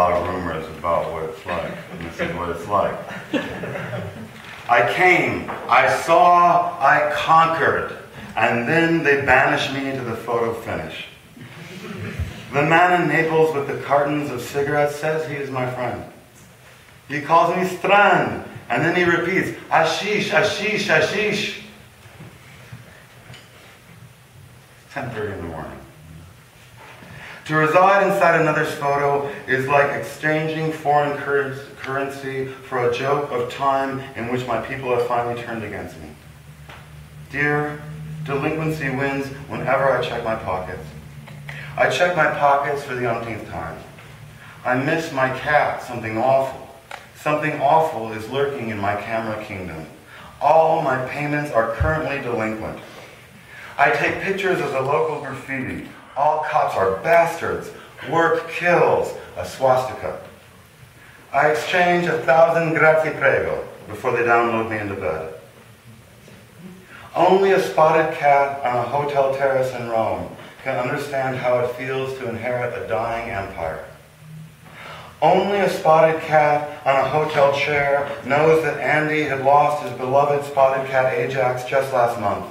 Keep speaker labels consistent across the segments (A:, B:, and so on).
A: lot of rumors about what it's like. This is what it's like. I came, I saw, I conquered, and then they banished me to the photo finish. The man in Naples with the cartons of cigarettes says he is my friend. He calls me Strand, and then he repeats, Ashish, Ashish, Ashish. 10.30 in the morning. To reside inside another's photo is like exchanging foreign currency for a joke of time in which my people have finally turned against me. Dear, delinquency wins whenever I check my pockets. I check my pockets for the umpteenth time. I miss my cat, something awful. Something awful is lurking in my camera kingdom. All my payments are currently delinquent. I take pictures of the local graffiti. All cops are bastards. Work kills. A swastika. I exchange a thousand grazie prego before they download me into bed. Only a spotted cat on a hotel terrace in Rome can understand how it feels to inherit a dying empire. Only a spotted cat on a hotel chair knows that Andy had lost his beloved spotted cat Ajax just last month.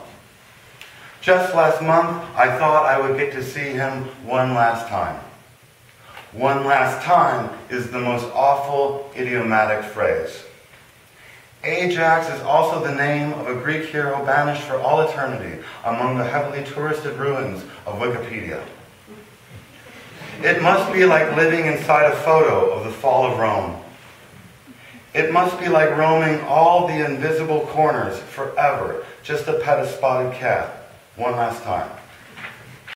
A: Just last month, I thought I would get to see him one last time. One last time is the most awful idiomatic phrase. Ajax is also the name of a Greek hero banished for all eternity among the heavily touristed ruins of Wikipedia. It must be like living inside a photo of the fall of Rome. It must be like roaming all the invisible corners forever just to pet a spotted cat one last time.